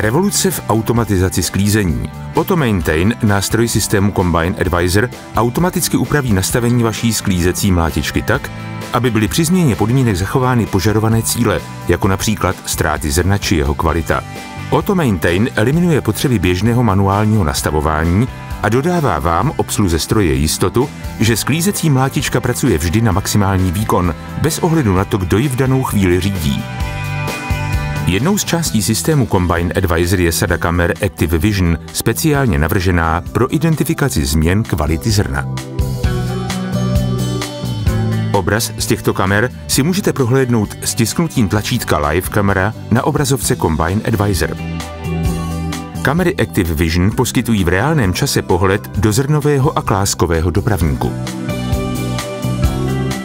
Revoluce v automatizaci sklízení. Auto Maintain, nástroj systému Combine Advisor, automaticky upraví nastavení vaší sklízecí mlátičky tak, aby byly při změně podmínek zachovány požadované cíle, jako například ztráty zrna či jeho kvalita. Auto Maintain eliminuje potřeby běžného manuálního nastavování a dodává vám, obsluze stroje, jistotu, že sklízecí mlátička pracuje vždy na maximální výkon, bez ohledu na to, kdo ji v danou chvíli řídí. Jednou z částí systému Combine Advisor je sada kamer Active Vision, speciálně navržená pro identifikaci změn kvality zrna. Obraz z těchto kamer si můžete prohlédnout stisknutím tlačítka Live kamera na obrazovce Combine Advisor. Kamery Active Vision poskytují v reálném čase pohled do zrnového a kláskového dopravníku.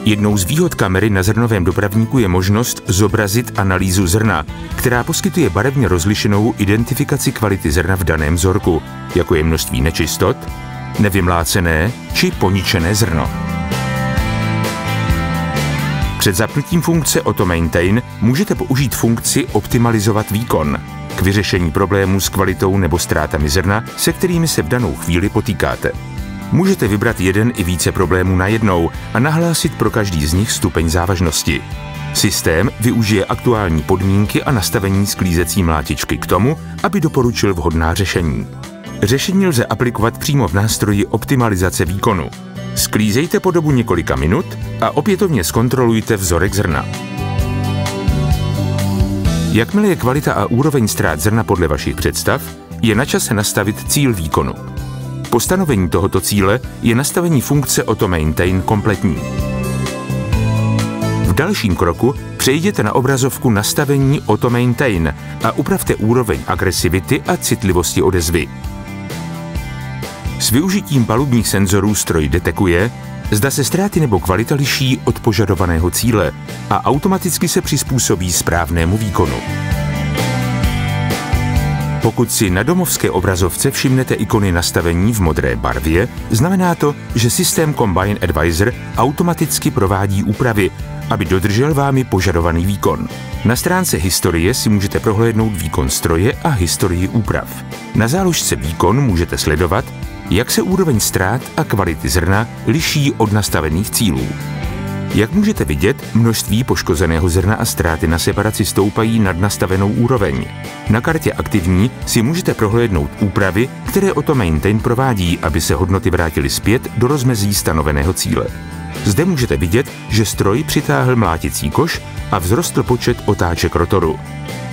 Jednou z výhod kamery na zrnovém dopravníku je možnost zobrazit analýzu zrna, která poskytuje barevně rozlišenou identifikaci kvality zrna v daném vzorku, jako je množství nečistot, nevymlácené či poničené zrno. Před zapnutím funkce Auto Maintain můžete použít funkci Optimalizovat výkon k vyřešení problémů s kvalitou nebo ztrátami zrna, se kterými se v danou chvíli potýkáte. Můžete vybrat jeden i více problémů na jednou a nahlásit pro každý z nich stupeň závažnosti. Systém využije aktuální podmínky a nastavení sklízecí mlátičky k tomu, aby doporučil vhodná řešení. Řešení lze aplikovat přímo v nástroji optimalizace výkonu. Sklízejte po dobu několika minut a opětovně zkontrolujte vzorek zrna. Jakmile je kvalita a úroveň ztrát zrna podle vašich představ, je na čase nastavit cíl výkonu. Po stanovení tohoto cíle je nastavení funkce Auto Maintain kompletní. V dalším kroku přejděte na obrazovku nastavení Auto Maintain a upravte úroveň agresivity a citlivosti odezvy. S využitím palubních senzorů stroj detekuje, zda se ztráty nebo kvalita liší od požadovaného cíle a automaticky se přizpůsobí správnému výkonu. Pokud si na domovské obrazovce všimnete ikony nastavení v modré barvě, znamená to, že systém Combine Advisor automaticky provádí úpravy, aby dodržel vámi požadovaný výkon. Na stránce historie si můžete prohlédnout výkon stroje a historii úprav. Na záložce výkon můžete sledovat, jak se úroveň ztrát a kvality zrna liší od nastavených cílů. Jak můžete vidět, množství poškozeného zrna a ztráty na separaci stoupají nad nastavenou úroveň. Na kartě aktivní si můžete prohlédnout úpravy, které Auto Maintain provádí, aby se hodnoty vrátily zpět do rozmezí stanoveného cíle. Zde můžete vidět, že stroj přitáhl mláticí koš a vzrostl počet otáček rotoru.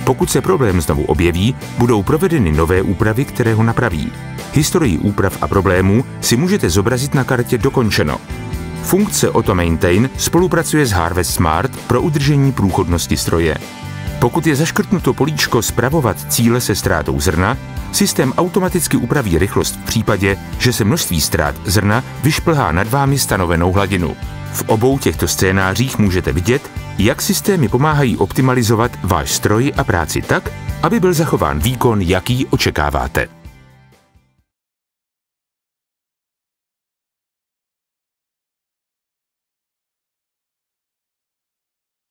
Pokud se problém znovu objeví, budou provedeny nové úpravy, které ho napraví. Historii úprav a problémů si můžete zobrazit na kartě Dokončeno. Funkce Auto Maintain spolupracuje s Harvest Smart pro udržení průchodnosti stroje. Pokud je zaškrtnuto políčko Spravovat cíle se ztrátou zrna, systém automaticky upraví rychlost v případě, že se množství ztrát zrna vyšplhá nad vámi stanovenou hladinu. V obou těchto scénářích můžete vidět, jak systémy pomáhají optimalizovat váš stroj a práci tak, aby byl zachován výkon, jaký očekáváte.